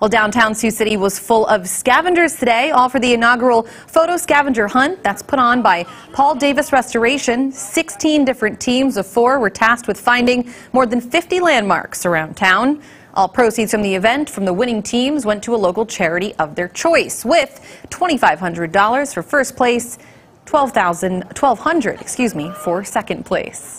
Well, downtown Sioux City was full of scavengers today, all for the inaugural photo scavenger hunt that's put on by Paul Davis Restoration. 16 different teams of four were tasked with finding more than 50 landmarks around town. All proceeds from the event from the winning teams went to a local charity of their choice, with $2,500 for first place, 12,000, 1,200, excuse me, for second place.